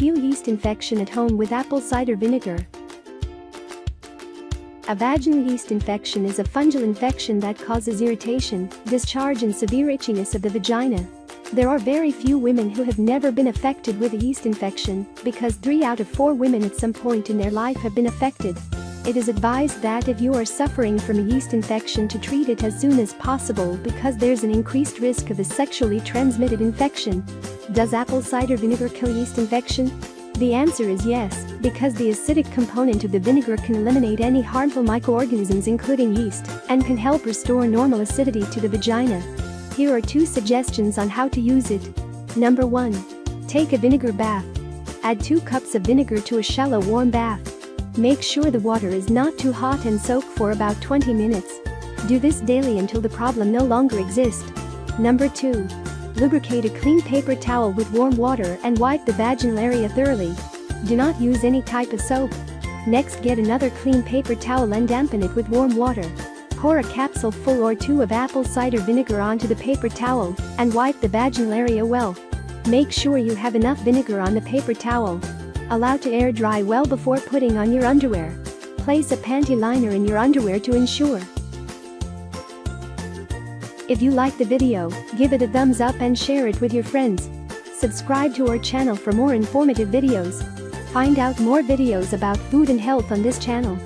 heal yeast infection at home with apple cider vinegar. A vaginal yeast infection is a fungal infection that causes irritation, discharge and severe itchiness of the vagina. There are very few women who have never been affected with a yeast infection because 3 out of 4 women at some point in their life have been affected. It is advised that if you are suffering from a yeast infection to treat it as soon as possible because there's an increased risk of a sexually transmitted infection. Does apple cider vinegar kill yeast infection? The answer is yes, because the acidic component of the vinegar can eliminate any harmful microorganisms including yeast and can help restore normal acidity to the vagina. Here are two suggestions on how to use it. Number 1. Take a vinegar bath. Add 2 cups of vinegar to a shallow warm bath. Make sure the water is not too hot and soak for about 20 minutes. Do this daily until the problem no longer exists. Number 2. Lubricate a clean paper towel with warm water and wipe the vaginal area thoroughly. Do not use any type of soap. Next get another clean paper towel and dampen it with warm water. Pour a capsule full or two of apple cider vinegar onto the paper towel and wipe the vaginal area well. Make sure you have enough vinegar on the paper towel. Allow to air dry well before putting on your underwear. Place a panty liner in your underwear to ensure if you like the video, give it a thumbs up and share it with your friends. Subscribe to our channel for more informative videos. Find out more videos about food and health on this channel.